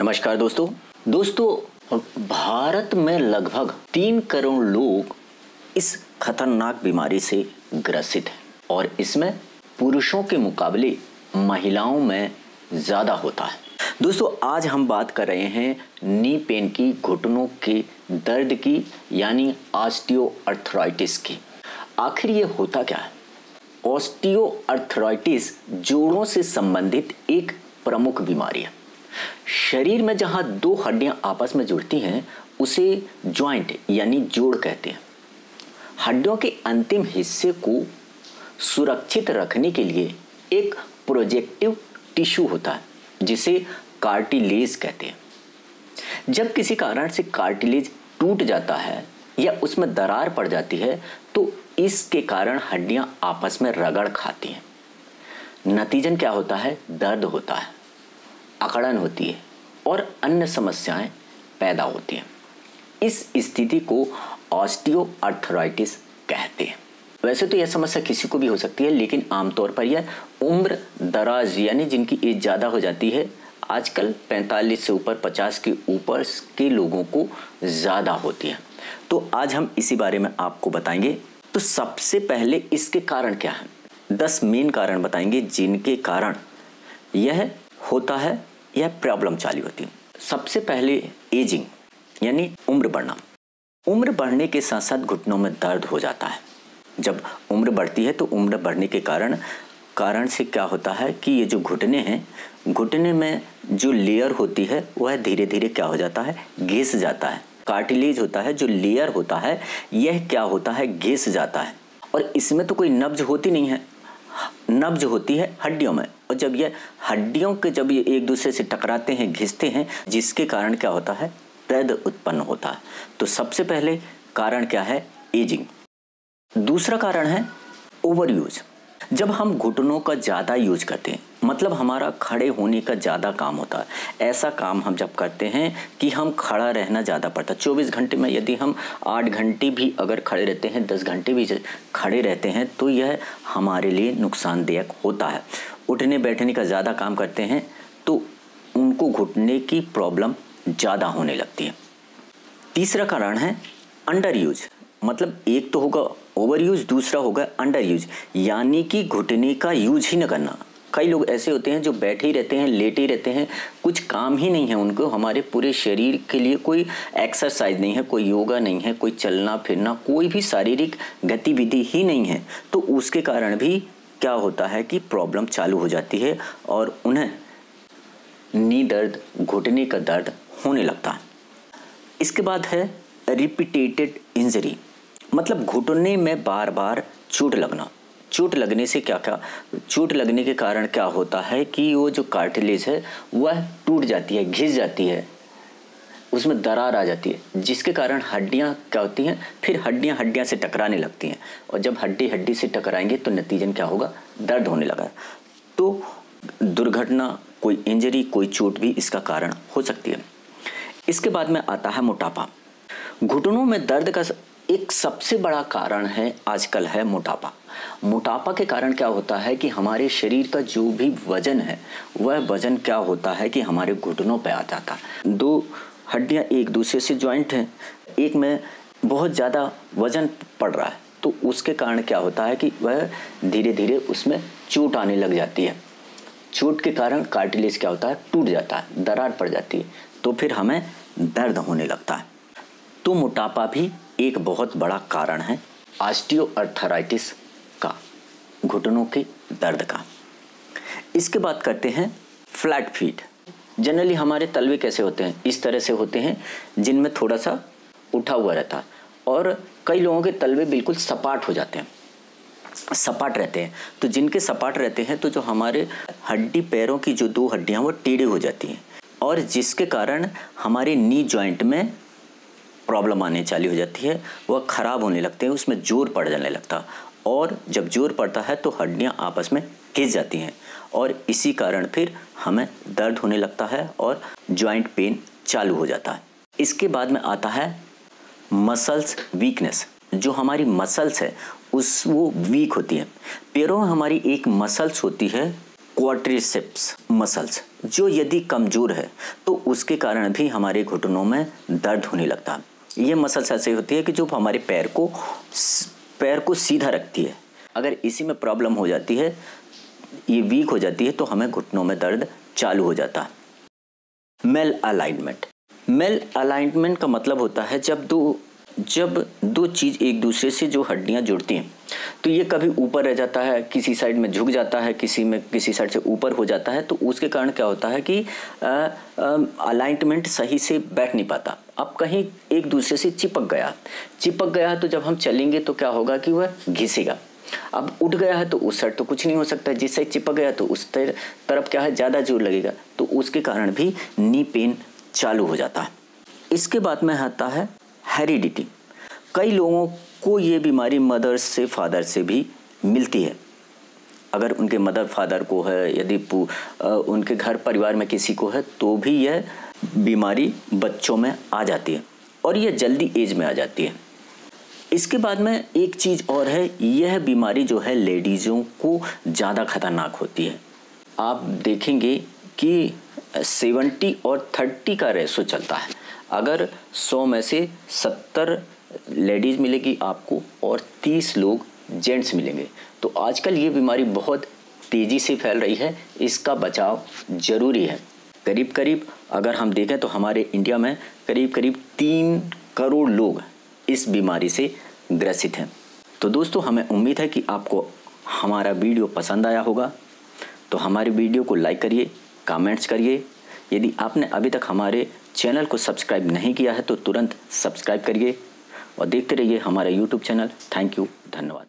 नमस्कार दोस्तों। दोस्तों, भारत में लगभग तीन करोड़ लोग इस खतरनाक बीमारी से ग्रसित हैं और इसमें पुरुषों के मुकाबले महिलाओं में ज़्यादा होता है। दोस्तों, आज हम बात कर रहे हैं नी पेन की घुटनों के दर्द की, यानी ऑस्टियो अर्थराइटिस की। आखिर ये होता क्या है? ऑस्टियो अर्थराइटिस जोड़ों से संबंधित एक प्रमुख बीमारी है। शरीर में जहाँ दो हड्डियाँ आपस में जुड़ती हैं, उसे ज्वाइंट यानी जोड़ कहते हैं। हड्डियों के अंतिम हिस्से को सुरक्षित रखने के लिए एक प्रोजेक्टिव टिश्यू होता है, जिसे कार्टिलेज कहते हैं। जब किसी कारण से कार्टिलेज टूट जाता है या उसमें दरार पड़ जाती है तो इसके कारण हड्डियाँ आपस में रगड़ खाती हैं। नतीजन क्या होता है? दर्द होता है। अकड़न होती है और अन्य समस्याएँ पैदा होती हैं। इस स्थिति को ऑस्टियो कहते हैं। वैसे तो यह समस्या किसी को भी हो सकती है, लेकिन आमतौर पर यह उम्र दराज, यानी जिनकी एज ज़्यादा हो जाती है, आजकल 45 से ऊपर 50 के ऊपर के लोगों को ज़्यादा होती है। तो आज हम इसी बारे में आपको बताएँगे। तो सबसे पहले इसके कारण क्या है? दस मेन कारण बताएँगे जिनके कारण यह होता है यह प्रॉब्लम चालू होती है। सबसे पहले एजिंग यानी उम्र बढ़ना। उम्र बढ़ने के साथ साथ घुटनों में दर्द हो जाता है। जब उम्र बढ़ती है तो उम्र बढ़ने के कारण कारण से क्या होता है कि ये जो घुटने हैं, घुटने में जो लेयर होती है, वह धीरे धीरे क्या हो जाता है? घिस जाता है। कार्टिलेज होता है, जो लेयर होता है, यह क्या होता है? घिस जाता है। और इसमें तो कोई नब्ज होती नहीं है। नब्ज होती है हड्डियों में। और जब ये हड्डियों के जब ये एक दूसरे से टकराते हैं, घिसते हैं, जिसके कारण क्या होता है? दर्द उत्पन्न होता है। तो सबसे पहले कारण क्या है? एजिंग। दूसरा कारण है ओवर यूज़ जब हम घुटनों का ज़्यादा यूज़ करते हैं मतलब हमारा खड़े होने का ज़्यादा काम होता है। ऐसा काम हम जब करते हैं कि हम खड़ा रहना ज़्यादा पड़ता है। चौबीस घंटे में यदि हम आठ घंटे भी अगर खड़े रहते हैं, दस घंटे भी खड़े रहते हैं तो यह हमारे लिए नुकसानदायक होता है। उठने बैठने का ज़्यादा काम करते हैं तो उनको घुटने की प्रॉब्लम ज़्यादा होने लगती है। तीसरा कारण है अंडर यूज़। मतलब एक तो होगा ओवर यूज़ दूसरा होगा अंडर यूज़ यानी कि घुटने का यूज़ ही न करना। कई लोग ऐसे होते हैं जो बैठे ही रहते हैं, लेटे ही रहते हैं। कुछ काम ही नहीं है उनको। हमारे पूरे शरीर के लिए कोई एक्सरसाइज नहीं है, कोई योगा नहीं है, कोई चलना, फिरना, कोई भी शारीरिक गतिविधि ही नहीं है। तो उसके कारण भी क्या होता है कि प्रॉब्लम चालू हो जाती है और उन्हें नी दर्द, घुटने का दर्द होने लगता है। इसके बाद है रिपीटेटेड इंजरी मतलब घुटने में बार बार चोट लगना। चोट लगने से क्या क्या? चोट लगने के कारण क्या होता है कि वो जो कार्टिलेज है, वह टूट जाती है, घिस जाती है। उसमें दरार आ जाती है, जिसके कारण हड्डियाँ क्या होती हैं? फिर हड्डियाँ हड्डियाँ से टकराने लगती हैं। और जब हड्डी हड्डी से टकराएँगे तो नतीजन क्या होगा? दर्द होने लगा। तो दुर्घटना, कोई इंजरी कोई चोट भी इसका कारण हो सकती है। इसके बाद में आता है मोटापा। घुटनों में दर्द का एक सबसे बड़ा कारण है, आजकल है मोटापा। मोटापा के कारण क्या होता है कि हमारे शरीर का जो भी वज़न है, वह वज़न क्या होता है कि हमारे घुटनों पे आ जाता है। दो हड्डियाँ एक दूसरे से ज्वाइंट हैं, एक में बहुत ज़्यादा वज़न पड़ रहा है तो उसके कारण क्या होता है कि वह धीरे धीरे उसमें चोट आने लग जाती है। चोट के कारण कार्टिलेज क्या होता है? टूट जाता है, दरार पड़ जाती है तो फिर हमें दर्द होने लगता है। तो मोटापा भी एक बहुत बड़ा कारण है आस्टियो का, घुटनों के दर्द का। इसके बाद करते हैं फ्लैट फीट जनरली हमारे तलवे कैसे होते हैं? इस तरह से होते हैं, जिनमें थोड़ा सा उठा हुआ रहता है। और कई लोगों के तलवे बिल्कुल सपाट हो जाते हैं। सपाट रहते हैं। तो जिनके सपाट रहते हैं तो जो हमारे हड्डी पैरों की जो दो हड्डियाँ वो टेढ़ी हो जाती हैं। और जिसके कारण हमारे नी जॉइंट में प्रॉब्लम आने चालू हो जाती है, वह ख़राब होने लगते हैं, उसमें ज़ोर पड़ जाने लगता। और जब ज़ोर पड़ता है तो हड्डियाँ आपस में खिंच जाती हैं। और इसी कारण फिर हमें दर्द होने लगता है और जॉइंट पेन चालू हो जाता है। इसके बाद में आता है मसल्स वीकनेस जो हमारी मसल्स है, उस, वो वीक होती है। पैरों में हमारी एक मसल्स होती है क्वाड्रिसेप्स मसल्स जो यदि कमज़ोर है तो उसके कारण भी हमारे घुटनों में दर्द होने लगता है। ये मसल्स ऐसे होती है कि जो हमारे पैर को पैर को सीधा रखती है। अगर इसी में प्रॉब्लम हो जाती है, ये वीक हो जाती है तो हमें घुटनों में दर्द चालू हो जाता है। Mail alignment. मेल अलाइनमेंट का मतलब होता है जब दो जब दो चीज़ एक दूसरे से जो हड्डियाँ जुड़ती हैं तो ये कभी ऊपर रह जाता है, किसी साइड में झुक जाता है, किसी में, किसी साइड से ऊपर हो जाता है तो उसके कारण क्या होता है कि अलाइनमेंट सही से बैठ नहीं पाता। अब कहीं एक दूसरे से चिपक गया चिपक गया तो जब हम चलेंगे तो क्या होगा कि वह घिसेगा। अब उठ गया है तो उस साइड तो कुछ नहीं हो सकता जिस साइड चिपक गया तो उस तरफ़ क्या है, ज़्यादा ज़ोर लगेगा तो उसके कारण भी नी पेन चालू हो जाता है। इसके बाद में आता है हेरिडिटी। कई लोगों को ये बीमारी मदर से, फादर से भी मिलती है। अगर उनके मदर, फादर को है, यदि उनके घर परिवार में किसी को है तो भी यह बीमारी बच्चों में आ जाती है और यह जल्दी एज में आ जाती है। इसके बाद में एक चीज़ और है, यह बीमारी जो है लेडीज़ों को ज़्यादा खतरनाक होती है। आप देखेंगे कि सेवेंटी और थर्टी का रेसो चलता है। अगर सौ में से सत्तर लेडीज़ मिलेगी आपको और तीस लोग जेंट्स मिलेंगे। तो आजकल ये बीमारी बहुत तेज़ी से फैल रही है, इसका बचाव ज़रूरी है। करीब करीब अगर हम देखें तो हमारे इंडिया में करीब करीब तीन करोड़ लोग इस बीमारी से ग्रसित हैं। तो दोस्तों, हमें उम्मीद है कि आपको हमारा वीडियो पसंद आया होगा। तो हमारे वीडियो को लाइक करिए, कमेंट्स करिए। यदि आपने अभी तक हमारे चैनल को सब्सक्राइब नहीं किया है तो तुरंत सब्सक्राइब करिए और देखते रहिए हमारा यूट्यूब चैनल। थैंक यू, धन्यवाद।